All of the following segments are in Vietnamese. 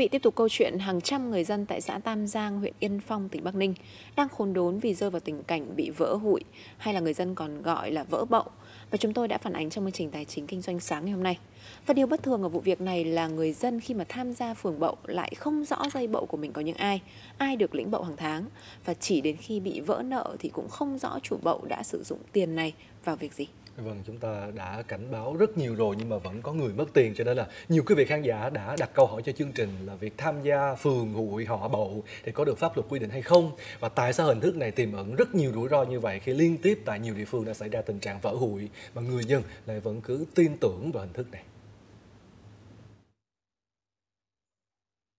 vị tiếp tục câu chuyện hàng trăm người dân tại xã Tam Giang, huyện Yên Phong, tỉnh Bắc Ninh đang khốn đốn vì rơi vào tình cảnh bị vỡ hụi hay là người dân còn gọi là vỡ bậu và chúng tôi đã phản ánh trong chương trình tài chính kinh doanh sáng ngày hôm nay. Và điều bất thường ở vụ việc này là người dân khi mà tham gia phường bậu lại không rõ dây bậu của mình có những ai, ai được lĩnh bậu hàng tháng và chỉ đến khi bị vỡ nợ thì cũng không rõ chủ bậu đã sử dụng tiền này vào việc gì. Vâng, chúng ta đã cảnh báo rất nhiều rồi nhưng mà vẫn có người mất tiền cho nên là nhiều quý vị khán giả đã đặt câu hỏi cho chương trình là việc tham gia phường hụi họ bầu thì có được pháp luật quy định hay không và tại sao hình thức này tiềm ẩn rất nhiều rủi ro như vậy khi liên tiếp tại nhiều địa phương đã xảy ra tình trạng vỡ hụi mà người dân lại vẫn cứ tin tưởng vào hình thức này.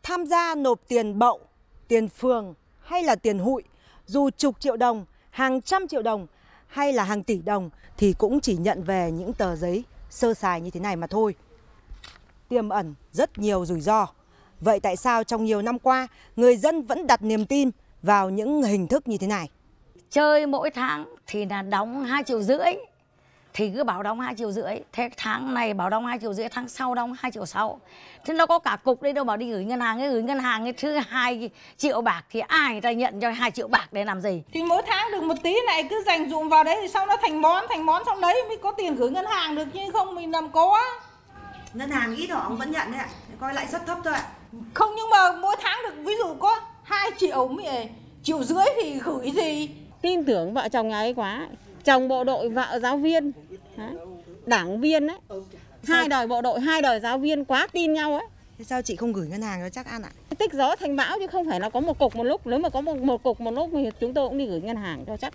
Tham gia nộp tiền bậu, tiền phường hay là tiền hụi dù chục triệu đồng, hàng trăm triệu đồng hay là hàng tỷ đồng thì cũng chỉ nhận về những tờ giấy sơ sài như thế này mà thôi. Tiềm ẩn rất nhiều rủi ro. Vậy tại sao trong nhiều năm qua, người dân vẫn đặt niềm tin vào những hình thức như thế này? Chơi mỗi tháng thì là đóng 2 triệu rưỡi thì cứ bảo đóng 2 triệu rưỡi. Thế tháng này bảo đóng 2 triệu rưỡi tháng sau đóng 2 triệu sáu. Thế nó có cả cục đây đâu bảo đi gửi ngân hàng ấy gửi ngân hàng ấy thứ hai triệu bạc thì ai người ta nhận cho 2 triệu bạc để làm gì? Thì mỗi tháng được một tí này cứ dành dụm vào đấy thì sau nó thành món thành món xong đấy mới có tiền gửi ngân hàng được chứ không mình làm có ngân hàng ít họ vẫn nhận đấy ạ. Coi lại rất thấp thôi ạ. Không nhưng mà mỗi tháng được ví dụ có 2 triệu mới triệu rưỡi thì gửi gì? Tin tưởng vợ chồng nhà ấy quá. Chồng bộ đội vợ giáo viên đảng viên ấy. Hai đời bộ đội hai đời giáo viên quá tin nhau ấy. Thế sao chị không gửi ngân hàng cho chắc ăn ạ? Tích gió thành bão chứ không phải là có một cục một lúc. Nếu mà có một, một cục một lúc thì chúng tôi cũng đi gửi ngân hàng cho chắc.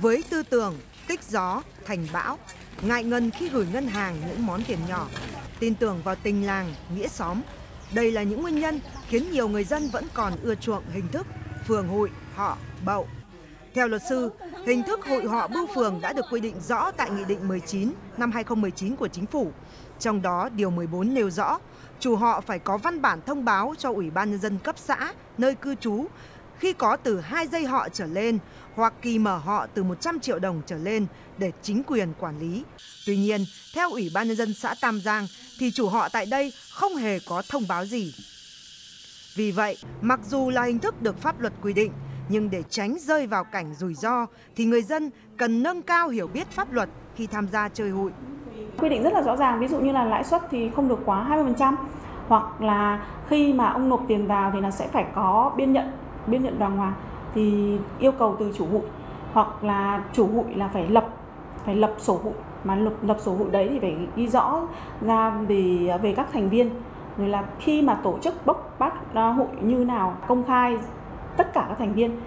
Với tư tưởng tích gió thành bão ngại ngần khi gửi ngân hàng những món tiền nhỏ. Tin tưởng vào tình làng nghĩa xóm. Đây là những nguyên nhân khiến nhiều người dân vẫn còn ưa chuộng hình thức phường hụi họ bậu. Theo luật sư, hình thức hội họ bưu phường đã được quy định rõ tại Nghị định 19 năm 2019 của Chính phủ. Trong đó, Điều 14 nêu rõ, chủ họ phải có văn bản thông báo cho Ủy ban Nhân dân cấp xã, nơi cư trú, khi có từ 2 dây họ trở lên hoặc kỳ mở họ từ 100 triệu đồng trở lên để chính quyền quản lý. Tuy nhiên, theo Ủy ban Nhân dân xã Tam Giang thì chủ họ tại đây không hề có thông báo gì. Vì vậy, mặc dù là hình thức được pháp luật quy định, nhưng để tránh rơi vào cảnh rủi ro thì người dân cần nâng cao hiểu biết pháp luật khi tham gia chơi hụi. Quy định rất là rõ ràng, ví dụ như là lãi suất thì không được quá 20% hoặc là khi mà ông nộp tiền vào thì là sẽ phải có biên nhận biên nhận đoàn hoàng thì yêu cầu từ chủ hụi hoặc là chủ hụi là phải lập phải lập sổ hụi mà lập lập sổ hụi đấy thì phải ghi rõ ra về về các thành viên rồi là khi mà tổ chức bốc bắt ờ, hụi như nào công khai tất cả các thành viên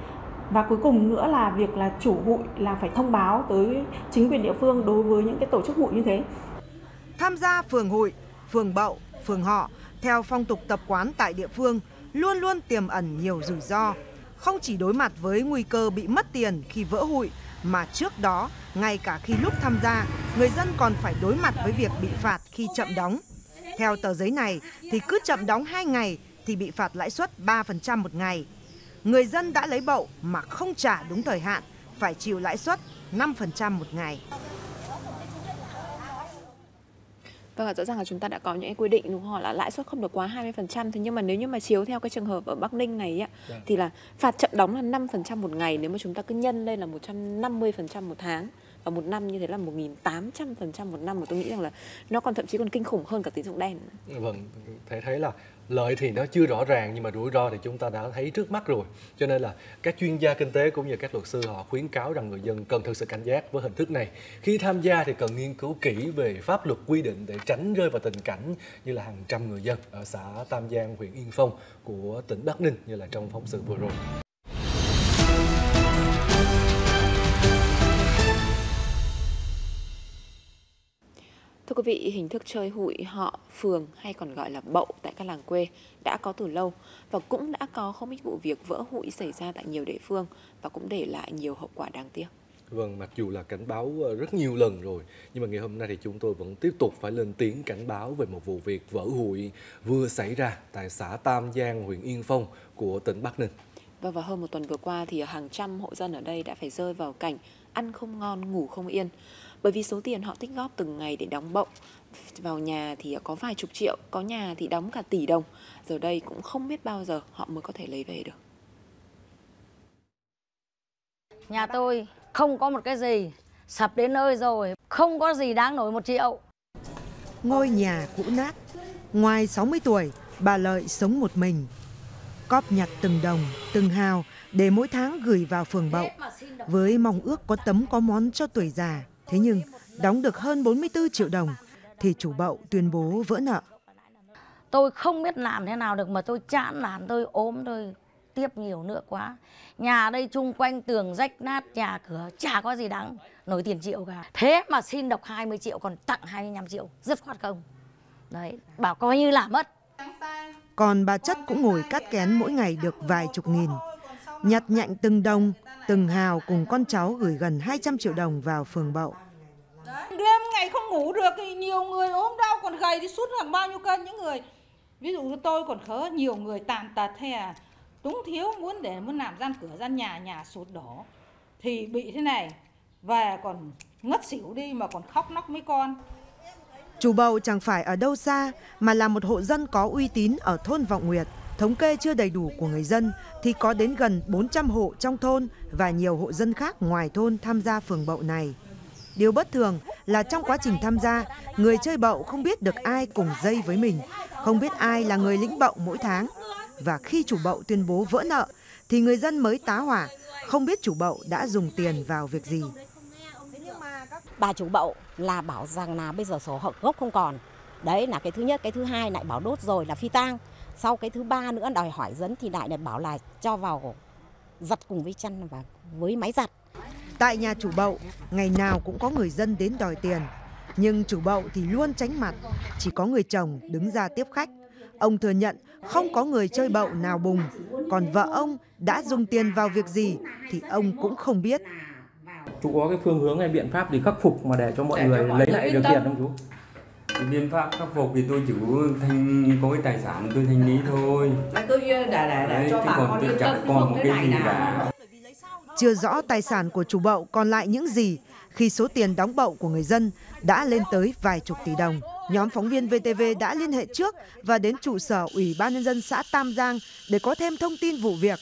và cuối cùng nữa là việc là chủ hụi là phải thông báo tới chính quyền địa phương đối với những cái tổ chức hụi như thế. Tham gia phường hụi, phường bậu, phường họ theo phong tục tập quán tại địa phương luôn luôn tiềm ẩn nhiều rủi ro. Không chỉ đối mặt với nguy cơ bị mất tiền khi vỡ hụi mà trước đó, ngay cả khi lúc tham gia, người dân còn phải đối mặt với việc bị phạt khi chậm đóng. Theo tờ giấy này thì cứ chậm đóng 2 ngày thì bị phạt lãi suất 3% một ngày người dân đã lấy bậu mà không trả đúng thời hạn phải chịu lãi suất 5% một ngày. Vâng, rõ ràng là chúng ta đã có những quy định đúng không? là lãi suất không được quá 20%. Thế nhưng mà nếu như mà chiếu theo cái trường hợp ở Bắc Ninh này ạ, yeah. Dạ. thì là phạt chậm đóng là 5% một ngày nếu mà chúng ta cứ nhân lên là 150% một tháng và một năm như thế là 1.800% một năm mà tôi nghĩ rằng là nó còn thậm chí còn kinh khủng hơn cả tín dụng đen. Vâng, thể thấy là lợi thì nó chưa rõ ràng nhưng mà rủi ro thì chúng ta đã thấy trước mắt rồi. Cho nên là các chuyên gia kinh tế cũng như các luật sư họ khuyến cáo rằng người dân cần thực sự cảnh giác với hình thức này. Khi tham gia thì cần nghiên cứu kỹ về pháp luật quy định để tránh rơi vào tình cảnh như là hàng trăm người dân ở xã Tam Giang huyện Yên Phong của tỉnh Bắc Ninh như là trong phóng sự vừa rồi. Thưa quý vị, hình thức chơi hụi họ, phường hay còn gọi là bậu tại các làng quê đã có từ lâu và cũng đã có không ít vụ việc vỡ hụi xảy ra tại nhiều địa phương và cũng để lại nhiều hậu quả đáng tiếc. Vâng, mặc dù là cảnh báo ờ, rất nhiều lần rồi, nhưng mà ngày hôm nay thì chúng tôi vẫn tiếp tục phải lên tiếng cảnh báo về một vụ việc vỡ hụi vừa xảy ra tại xã Tam Giang, huyện Yên Phong của tỉnh Bắc Ninh. Và vào hơn một tuần vừa qua thì hàng trăm hộ dân ở đây đã phải rơi vào cảnh ăn không ngon, ngủ không yên. Bởi vì số tiền họ tích góp từng ngày để đóng bậu vào nhà thì có vài chục triệu, có nhà thì đóng cả tỷ đồng. Giờ đây cũng không biết bao giờ họ mới có thể lấy về được. Nhà tôi không có một cái gì, sập đến nơi rồi, không có gì đáng nổi một triệu. Ngôi nhà cũ nát, ngoài 60 tuổi, bà Lợi sống một mình. Cóp nhặt từng đồng, từng hào để mỗi tháng gửi vào phường Bậu với mong ước có tấm có món cho tuổi già. Thế nhưng đóng được hơn 44 triệu đồng thì chủ Bậu tuyên bố vỡ nợ. Tôi không biết làm thế nào được mà tôi chán nản, tôi ốm, tôi tiếp nhiều nữa quá. Nhà đây chung quanh tường rách nát, nhà cửa chả có gì đáng nổi tiền triệu cả. Thế mà xin độc 20 triệu còn tặng 25 triệu, rất khoát không. Đấy, bảo coi như là mất. Còn bà Chất cũng ngồi cắt kén mỗi ngày được vài chục nghìn. Nhặt nhạnh từng đồng, từng hào cùng con cháu gửi gần 200 triệu đồng vào phường Bậu. Đêm ngày không ngủ được thì nhiều người ốm đau còn gầy thì sút hàng bao nhiêu cân những người. Ví dụ như tôi còn khớ nhiều người tàn tật hay là túng thiếu muốn để muốn làm gian cửa gian nhà nhà sụt đổ thì bị thế này về còn ngất xỉu đi mà còn khóc nóc mấy con Chủ bầu chẳng phải ở đâu xa mà là một hộ dân có uy tín ở thôn Vọng Nguyệt. Thống kê chưa đầy đủ của người dân thì có đến gần 400 hộ trong thôn và nhiều hộ dân khác ngoài thôn tham gia phường bậu này. Điều bất thường là trong quá trình tham gia, người chơi bậu không biết được ai cùng dây với mình, không biết ai là người lĩnh bậu mỗi tháng. Và khi chủ bậu tuyên bố vỡ nợ thì người dân mới tá hỏa, không biết chủ bậu đã dùng tiền vào việc gì. Bà chủ bậu là bảo rằng là bây giờ sổ hộ gốc không còn. Đấy là cái thứ nhất, cái thứ hai lại bảo đốt rồi là phi tang. Sau cái thứ ba nữa đòi hỏi dẫn thì lại lại bảo là cho vào giặt cùng với chăn và với máy giặt. Tại nhà chủ bậu, ngày nào cũng có người dân đến đòi tiền. Nhưng chủ bậu thì luôn tránh mặt, chỉ có người chồng đứng ra tiếp khách. Ông thừa nhận không có người chơi bậu nào bùng, còn vợ ông đã dùng tiền vào việc gì thì ông cũng không biết. Chú có cái phương hướng hay biện pháp gì khắc phục mà để cho mọi Để người lấy lại được tiền không chú? Biện pháp khắc phục thì tôi chỉ thanh có cái tài sản tôi thanh lý thôi Mà tôi để Đấy, cho bà còn con yên tâm còn một cái gì nào. cả Chưa rõ tài sản của chủ bậu còn lại những gì khi số tiền đóng bậu của người dân đã lên tới vài chục tỷ đồng. Nhóm phóng viên VTV đã liên hệ trước và đến trụ sở Ủy ban Nhân dân xã Tam Giang để có thêm thông tin vụ việc.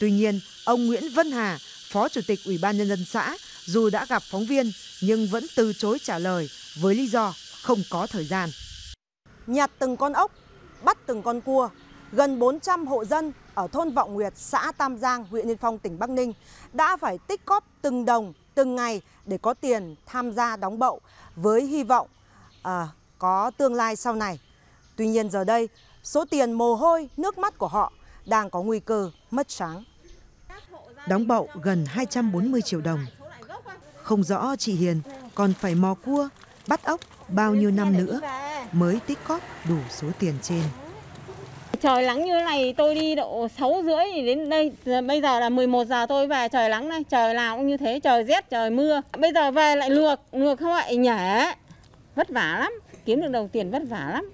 Tuy nhiên, ông Nguyễn Vân Hà, Phó Chủ tịch Ủy ban Nhân dân xã, dù đã gặp phóng viên nhưng vẫn từ chối trả lời với lý do không có thời gian. Nhặt từng con ốc, bắt từng con cua, gần 400 hộ dân ở thôn Vọng Nguyệt, xã Tam Giang, huyện Yên Phong, tỉnh Bắc Ninh đã phải tích cóp từng đồng, từng ngày để có tiền tham gia đóng bậu với hy vọng à, có tương lai sau này. Tuy nhiên giờ đây, số tiền mồ hôi, nước mắt của họ đang có nguy cơ mất trắng. Đóng bậu gần 240 triệu đồng. Không rõ chị Hiền còn phải mò cua, bắt ốc bao nhiêu năm nữa mới tích cóp đủ số tiền trên. Trời nắng như này, tôi đi độ 6 rưỡi đến đây bây giờ là 11 giờ tôi về, trời nắng này trời nào cũng như thế, trời rét, trời mưa. Bây giờ về lại luộc luộc không lại nhả. Vất vả lắm, kiếm được đồng tiền vất vả lắm.